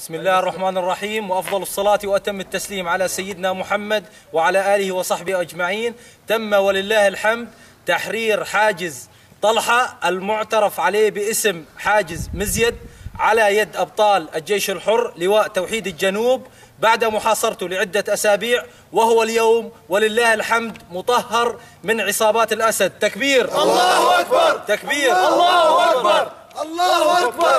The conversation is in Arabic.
بسم الله الرحمن الرحيم وأفضل الصلاة وأتم التسليم على سيدنا محمد وعلى آله وصحبه أجمعين. تم ولله الحمد تحرير حاجز طلحة المعترف عليه باسم حاجز مزيد على يد أبطال الجيش الحر لواء توحيد الجنوب. بعد محاصرته لعدة أسابيع وهو اليوم ولله الحمد مطهر من عصابات الأسد. تكبير. الله أكبر. تكبير. الله أكبر. الله أكبر.